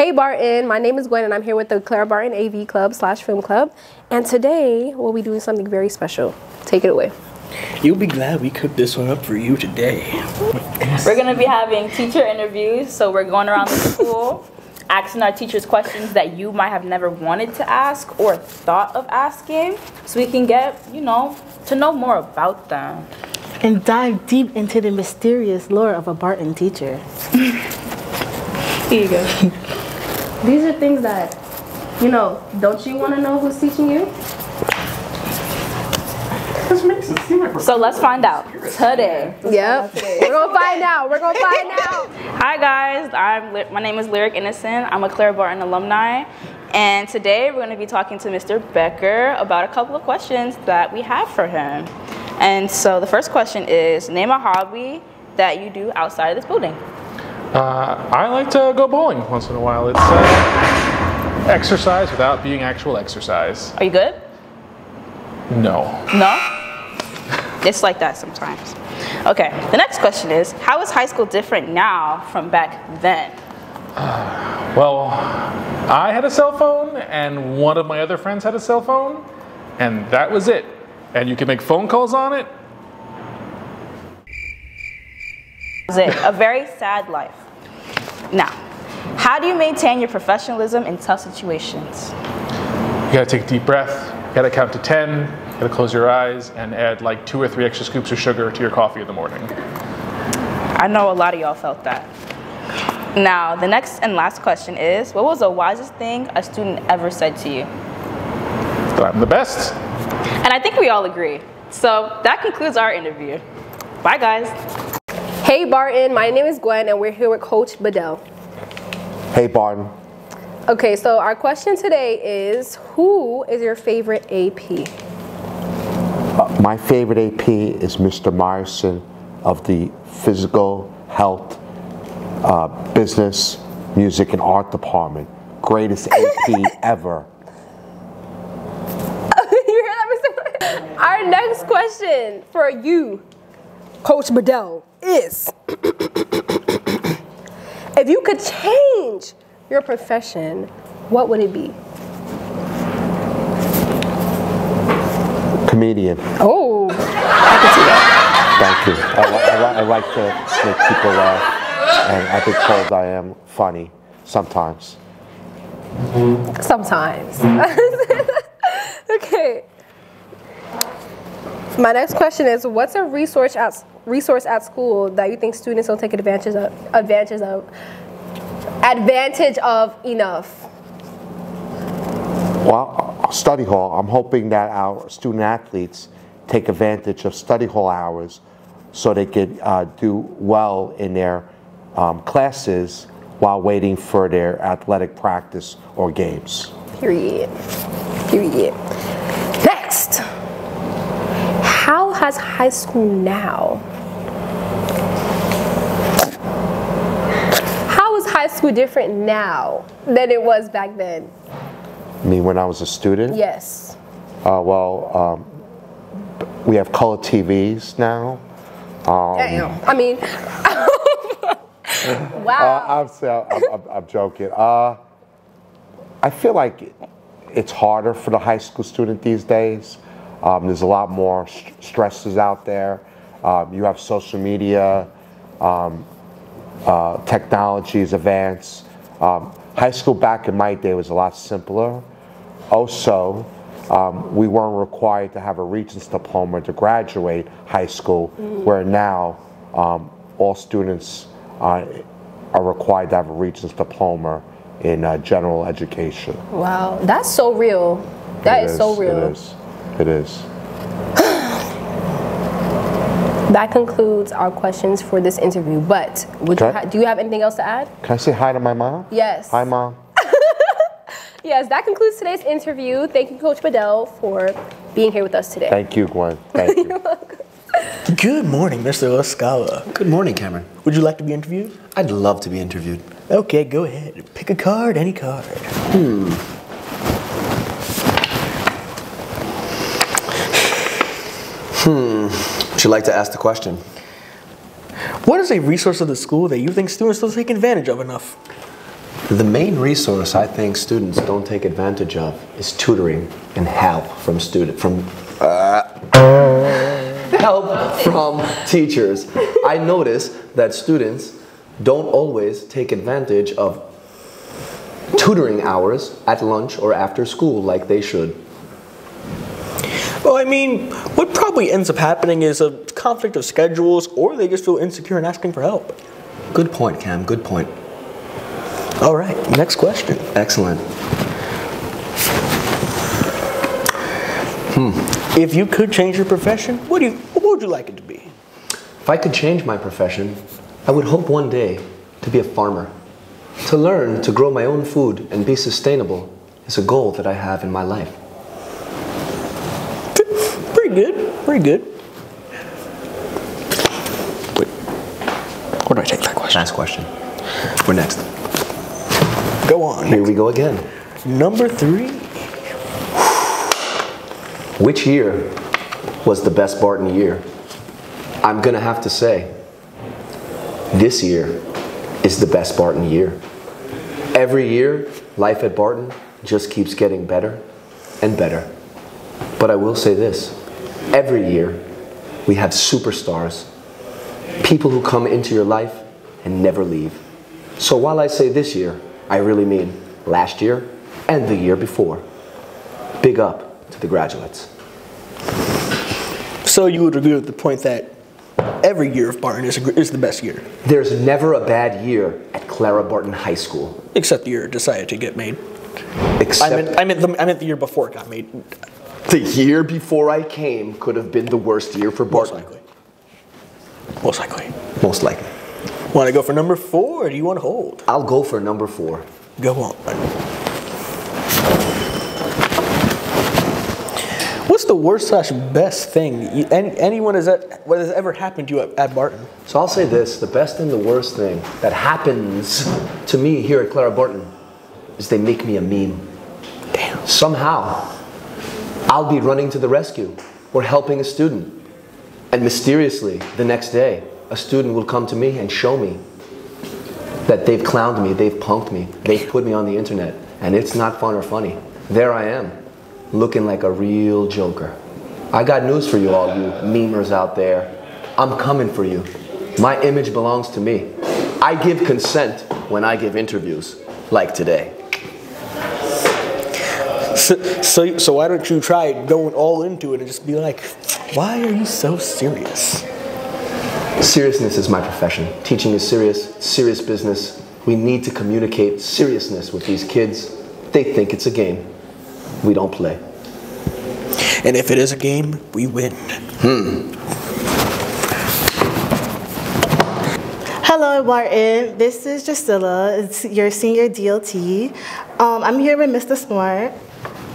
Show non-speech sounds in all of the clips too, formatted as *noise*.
Hey Barton, my name is Gwen and I'm here with the Clara Barton AV Club slash Film Club. And today we'll be doing something very special. Take it away. You'll be glad we cooked this one up for you today. We're gonna be having teacher interviews, so we're going around the school *laughs* asking our teachers questions that you might have never wanted to ask or thought of asking, so we can get, you know, to know more about them. And dive deep into the mysterious lore of a Barton teacher. Here you go. *laughs* These are things that, you know, don't you want to know who's teaching you? So let's find out today. Yep. We're gonna find out. We're gonna find *laughs* out. Hi guys, I'm my name is Lyric Innocent. I'm a Clara Barton alumni, and today we're going to be talking to Mr. Becker about a couple of questions that we have for him. And so the first question is: Name a hobby that you do outside of this building. Uh, I like to go bowling once in a while. It's uh, exercise without being actual exercise. Are you good? No. No. It's like that sometimes. Okay. The next question is: How is high school different now from back then? *sighs* Well, I had a cell phone, and one of my other friends had a cell phone, and that was it. And you could make phone calls on it. It a very sad life? Now, how do you maintain your professionalism in tough situations? You gotta take a deep breath. You gotta count to ten. You gotta close your eyes and add like two or three extra scoops of sugar to your coffee in the morning. I know a lot of y'all felt that. Now, the next and last question is What was the wisest thing a student ever said to you? But I'm the best. And I think we all agree. So that concludes our interview. Bye, guys. Hey Barton, my name is Gwen and we're here with Coach Bedell. Hey, Barton. Okay, so our question today is who is your favorite AP? My favorite AP is Mr. Myerson of the Physical Health, uh, Business, Music, and Art Department. Greatest AP *laughs* ever. you hear that, Mr. Our next question for you, Coach Bedell, is if you could change your profession, what would it be? Comedian. Oh, I can see that. Thank you. I, li- I, li- I like to make people laugh, and I've been told I am funny sometimes. Sometimes. *laughs* okay. My next question is what's a resource at resource at school that you think students don't take advantage of advantage of advantage of enough? Well, study hall. I'm hoping that our student athletes take advantage of study hall hours so they could uh, do well in their um, classes while waiting for their athletic practice or games. Period. Period. Next. How has high school now? How is high school different now than it was back then? I mean, when I was a student, Yes. uh, well, um, we have color TVs now. Damn. I mean, *laughs* *laughs* Uh, wow. I'm, sa- I'm, I'm, I'm joking. Uh, I feel like it's harder for the high school student these days. Um, there's a lot more st- stresses out there. Um, you have social media, um, uh, technologies advance. Um, high school back in my day was a lot simpler. Also, um, we weren't required to have a Regents diploma to graduate high school, where now um, all students uh, are required to have a Regents diploma in uh, general education. Wow. That's so real. That It is, so real. It is. It is. That concludes our questions for this interview. But would you Okay. ha- do you have anything else to add? Can I say hi to my mom? Yes. Hi, mom. *laughs* Yes, that concludes today's interview. Thank you, Coach Bedell, for being here with us today. Thank you, Gwen. Thank you. *laughs* Good morning, Mr. Oscawa. Good morning, Cameron. Would you like to be interviewed? I'd love to be interviewed. Okay, go ahead. Pick a card, any card. Hmm. Hmm. Would you like to ask the question? What is a resource of the school that you think students don't take advantage of enough? The main resource I think students don't take advantage of is tutoring and help from student from uh, help from teachers. I notice that students don't always take advantage of tutoring hours at lunch or after school like they should. Well, I mean, what probably ends up happening is a conflict of schedules, or they just feel insecure and asking for help. Good point, Cam. Good point. All right, next question. Excellent. Hmm. If you could change your profession, what do you, what would you like it to be? If I could change my profession, I would hope one day to be a farmer. To learn to grow my own food and be sustainable is a goal that I have in my life. Pretty good, pretty good. Wait, where do I take that question? Last question. We're next. Go on. Here we go again. Number three. Which year was the best Barton year? I'm gonna have to say, this year is the best Barton year. Every year, life at Barton just keeps getting better and better. But I will say this every year, we have superstars, people who come into your life and never leave. So while I say this year, I really mean last year and the year before. Big up to the graduates. So you would agree with the point that every year of Barton is, a, is the best year, There's never a bad year at Clara Barton High School, except the year it decided to get made. except I meant, I meant, the, I meant the year before it got made. The year before I came could have been the worst year for Barton. Most likely. Most likely. Most likely. Want to go for number four, or do you want to hold? I'll go for number four. Go on. What's the worst slash best thing you, any, anyone has that what has ever happened to you at, at Barton? So I'll say this the best and the worst thing that happens to me here at Clara Barton is they make me a meme. Damn. Somehow, I'll be running to the rescue or helping a student. And mysteriously, the next day, a student will come to me and show me that they've clowned me, they've punked me, they've put me on the internet, and it's not fun or funny. There I am, looking like a real joker. I got news for you, all you memers out there. I'm coming for you. My image belongs to me. I give consent when I give interviews, like today. So, *laughs* so, so why don't you try going all into it and just be like, why are you so serious? Seriousness is my profession. Teaching is serious, serious business. We need to communicate seriousness with these kids. They think it's a game. We don't play. And if it is a game, we win. Hmm. Hello, Barton. This is Drusilla. It's your senior DLT. Um, I'm here with Mr. Smart.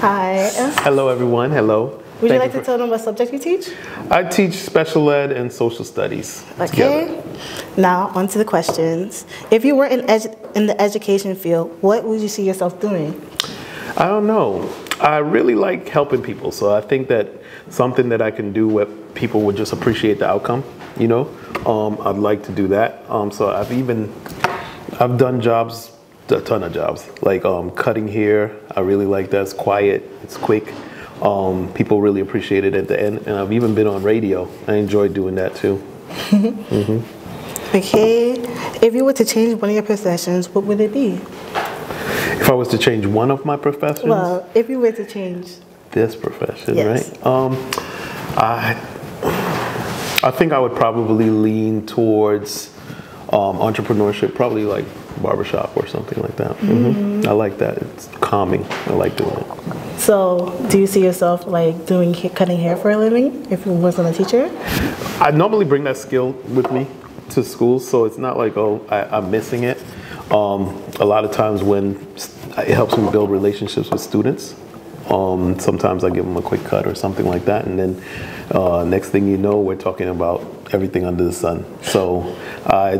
Hi. Hello, everyone. Hello. Would you Thank like to tell them what subject you teach? I teach special ed and social studies. Okay. together. Now, on to the questions. If you were in, in the education field, what would you see yourself doing? I don't know. I really like helping people, so I think that something that I can do where people would just appreciate the outcome. You know, um, I'd like to do that. Um, so I've even I've done jobs, a ton of jobs, like um, cutting hair. I really like that. It's quiet. It's quick. Um, people really appreciate it at the end, and I've even been on radio. I enjoy doing that too. *laughs* Okay. If you were to change one of your professions, what would it be? If I was to change one of my professions, Well, if you were to change, this profession, Yes. right? Um, I, I think I would probably lean towards um, entrepreneurship, probably like barbershop or something like that. hmm I like that. It's calming. I like doing it. so do you see yourself like doing cutting hair for a living if you wasn't a teacher? I normally bring that skill with me to school, so it's not like oh I, I'm missing it. Um, a lot of times when it helps me build relationships with students. Um, sometimes I give them a quick cut or something like that, and then uh, next thing you know, we're talking about everything under the sun. So I,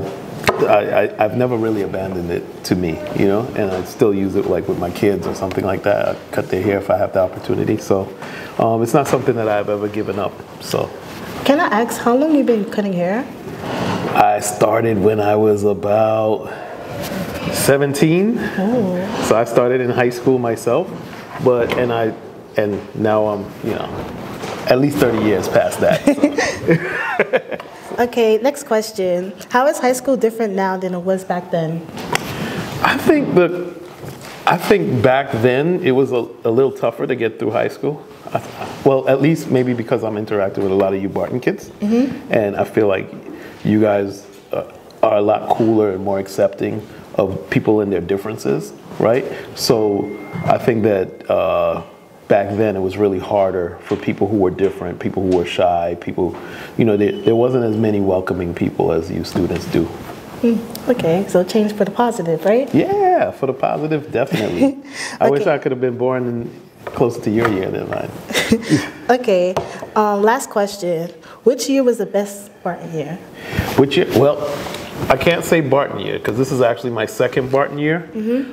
I, I, I've never really abandoned it to me, you know, and I still use it like with my kids or something like that. I cut their hair if I have the opportunity. So um, it's not something that I've ever given up. So. Can I ask how long you've been cutting hair? I started when I was about 17. So I started in high school myself, but and I and now I'm you know at least 30 years past that. so. *laughs* Okay, next question. How is high school different now than it was back then? I think the I think back then it was a, a little tougher to get through high school. I, well, at least maybe because I'm interacting with a lot of you Barton kids, and I feel like you guys uh, are a lot cooler and more accepting of people and their differences, right? So I think that uh, back then it was really harder for people who were different, people who were shy, people, you know, there, there wasn't as many welcoming people as you students do. Okay, so change for the positive, right? Yeah, for the positive, definitely. *laughs* I wish I could have been born in, closer to your year than mine. *laughs* Okay, um, last question. Which year was the best Barton year? Which year? Well, I can't say Barton year because this is actually my second Barton year.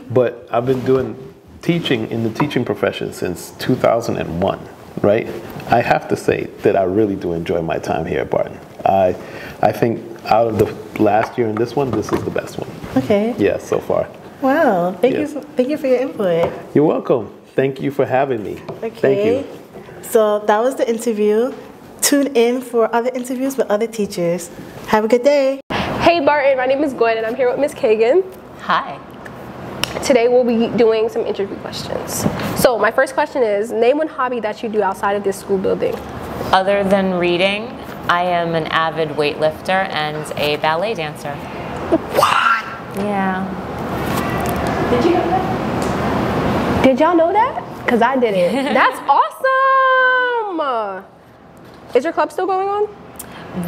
But I've been doing teaching in the teaching profession since 2001, right? I have to say that I really do enjoy my time here at Barton. I, I think out of the last year and this one, this is the best one. Okay. Yeah, so far. Wow. Thank Yes. you. Thank you for your input. You're welcome. Thank you for having me. Okay. Thank you. So that was the interview. Tune in for other interviews with other teachers. Have a good day. Hey Barton, my name is Gwen and I'm here with Miss Kagan. Hi. Today we'll be doing some interview questions. So my first question is, name one hobby that you do outside of this school building. Other than reading, I am an avid weightlifter and a ballet dancer. What? Yeah. Did you? Did y'all know that? Cause I didn't. *laughs* That's awesome. Is your club still going on?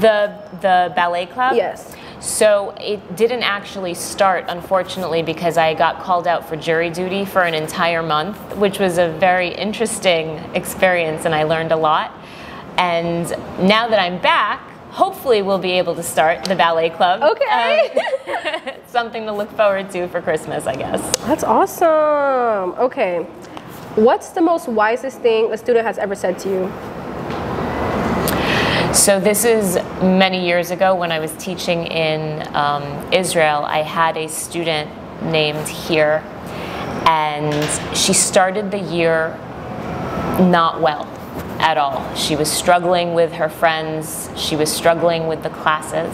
The the ballet club? Yes. So it didn't actually start, unfortunately, because I got called out for jury duty for an entire month, which was a very interesting experience and I learned a lot. And now that I'm back, hopefully we'll be able to start the ballet club. Okay. Um, *laughs* something to look forward to for Christmas, I guess. That's awesome. Okay. What's the most wisest thing a student has ever said to you? So this is many years ago when I was teaching in um, Israel. I had a student named here, and she started the year not well at all. She was struggling with her friends. She was struggling with the classes,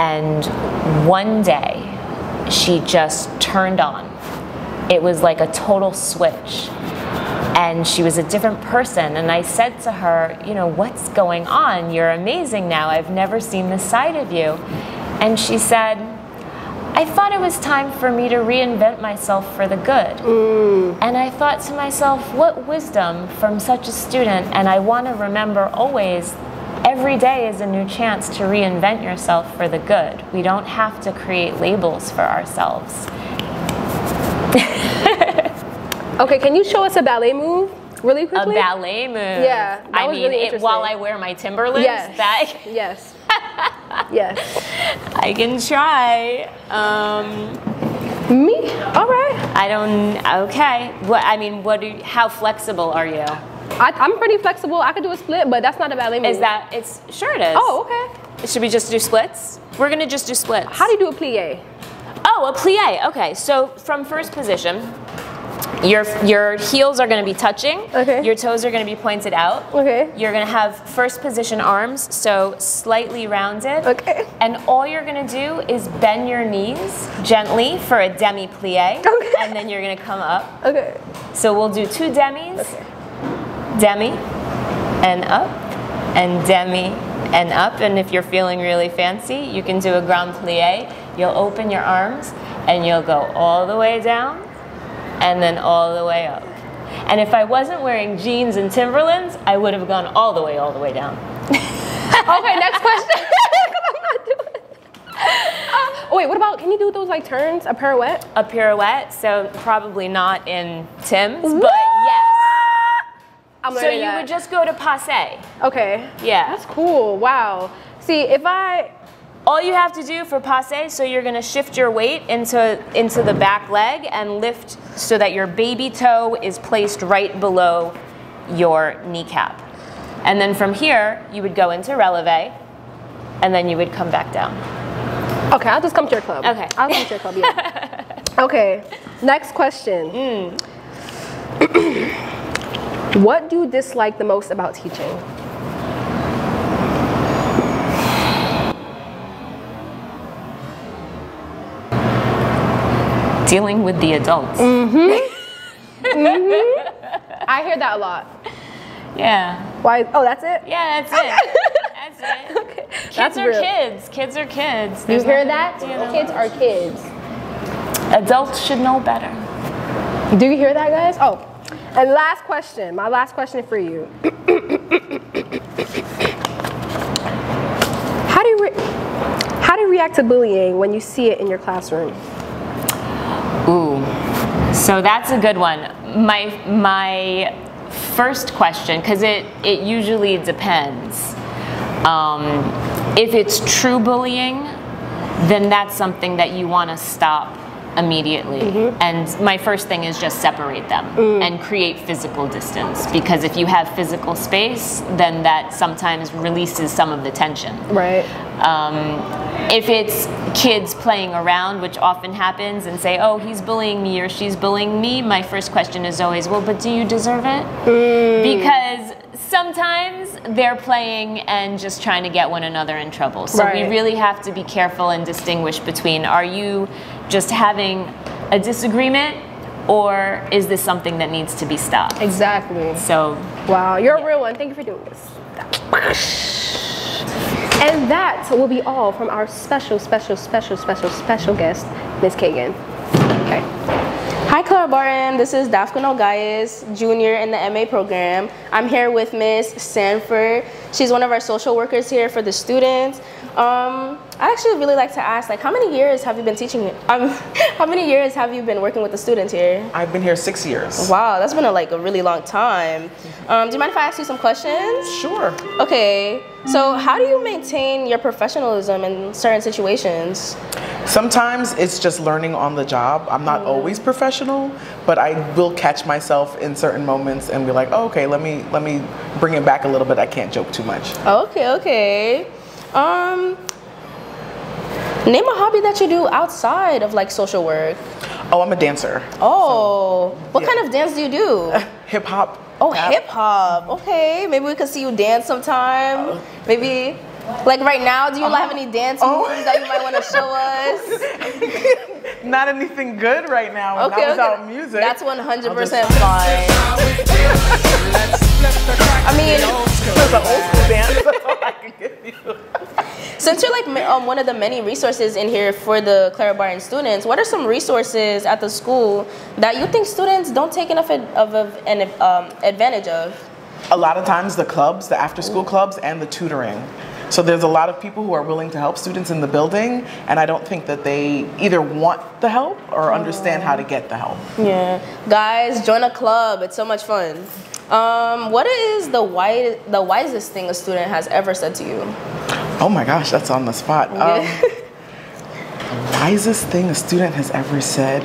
and one day she just turned on. It was like a total switch and she was a different person. And I said to her, You know, what's going on? You're amazing now. I've never seen this side of you. And she said, I thought it was time for me to reinvent myself for the good. Mm. And I thought to myself, what wisdom from such a student. And I want to remember always every day is a new chance to reinvent yourself for the good. We don't have to create labels for ourselves. *laughs* Okay, can you show us a ballet move really quickly? A ballet move. Yeah, I was mean, really it, while I wear my Timberlands, Yes. that Yes. *laughs* yes. I can try. Um, Me? All right. I don't. Okay. What? I mean, what? Do you, how flexible are you? I, I'm pretty flexible. I could do a split, but that's not a ballet move. Is that? It's sure it is. Oh, okay. Should we just do splits? We're gonna just do splits. How do you do a plie? Oh, a plie. Okay. So from first position, your your heels are gonna be touching. Okay. Your toes are gonna be pointed out. Okay. You're gonna have first position arms, so slightly rounded. Okay. And all you're gonna do is bend your knees gently for a demi plie. Okay. And then you're gonna come up. Okay. So we'll do two demis, Okay. demi, and up, and demi, and up. And if you're feeling really fancy, you can do a grand plie. You'll open your arms, and you'll go all the way down, and then all the way up. And if I wasn't wearing jeans and Timberlands, I would have gone all the way, all the way down. *laughs* Okay, next question. 'Cause *laughs* I'm not doing it. Uh, oh wait, what about? Can you do those like turns, a pirouette? A pirouette, so probably not in Tim's, but yes. I'm So you that. would just go to passe. Okay. Yeah. That's cool. Wow. See, if I All you have to do for passe, so you're gonna shift your weight into, into the back leg and lift so that your baby toe is placed right below your kneecap. And then from here, you would go into releve, and then you would come back down. okay, I'll just come to your club. Okay. I'll come to your club. Yeah. *laughs* Okay, next question. Hmm. *clears throat* what do you dislike the most about teaching? Dealing with the adults. Mm-hmm. mm-hmm. I hear that a lot. Yeah. Why? Oh, that's it. Yeah, that's it. That's it. *laughs* Okay. Kids That's are real. kids. Kids are kids. You hear that? you know. Kids are kids. Adults should know better. Do you hear that, guys? Oh, and last question. My last question for you. how do you re- how do you react to bullying when you see it in your classroom? So that's a good one. My my first question, because it it usually depends. Um, if it's true bullying, then that's something that you want to stop immediately. Mm-hmm. And my first thing is just separate them mm. and create physical distance. Because if you have physical space, then that sometimes releases some of the tension. Right. Um, if it's kids playing around, which often happens, and say, oh, he's bullying me or she's bullying me, my first question is always, well, but do you deserve it? Mm. Because sometimes they're playing and just trying to get one another in trouble. So Right. we really have to be careful and distinguish between are you just having a disagreement or is this something that needs to be stopped? Exactly. So Wow, you're a real one. Thank you for doing this. And that will be all from our special, special, special, special, special guest, Miss Kagan. Okay. Hi, Clara Barton. This is Dafka Nogayas, junior in the MA program. I'm here with Miss Sanford. She's one of our social workers here for the students. Um, I actually really like to ask, like, how many years have you been teaching? Um, *laughs* how many years have you been working with the students here? I've been here six years. Wow, that's been a, like a really long time. Um, do you mind if I ask you some questions? Sure. Okay. So, how do you maintain your professionalism in certain situations? Sometimes it's just learning on the job. I'm not always professional, but I will catch myself in certain moments and be like, oh, okay, let me let me bring it back a little bit. I can't joke too much. Okay, okay. Um, name a hobby that you do outside of like social work. Oh, I'm a dancer. Oh, what yeah. kind of dance do you do? Hip hop. Oh, tap. hip hop. Okay, maybe we could see you dance sometime. Maybe, like right now, do you have any dance Oh. moves that you might want to show us? Not anything good right now. Okay, not without okay. music. That's 100% just- fine. I mean, It's an old school dance. I can give you. Since you're like um, one of the many resources in here for the Clara Barton students, what are some resources at the school that you think students don't take enough ad- of, of an um, advantage of? A lot of times, the clubs, the after school clubs, and the tutoring. So there's a lot of people who are willing to help students in the building, and I don't think that they either want the help or understand how to get the help. Yeah, guys, join a club. It's so much fun. Um, what is the wi- the wisest thing a student has ever said to you? Oh my gosh, that's on the spot. Um, the *laughs* wisest thing a student has ever said.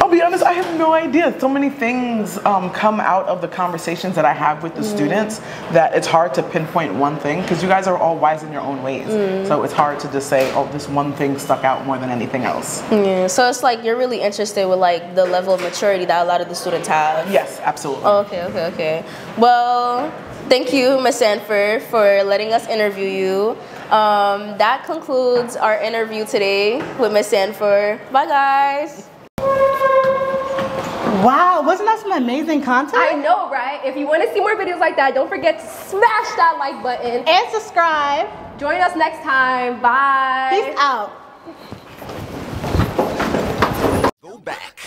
I'll be honest, I have no idea. So many things um, come out of the conversations that I have with the students that it's hard to pinpoint one thing because you guys are all wise in your own ways. So it's hard to just say, oh, this one thing stuck out more than anything else. Yeah, so it's like you're really interested with like the level of maturity that a lot of the students have. Yes, absolutely. Oh, okay, okay, okay. Well, thank you, Miss Sanford, for letting us interview you. Um, that concludes our interview today with Miss Sanford. Bye, guys. Wow, wasn't that some amazing content? I know, right? If you want to see more videos like that, don't forget to smash that like button. And subscribe. Join us next time. Bye. Peace out. Go back.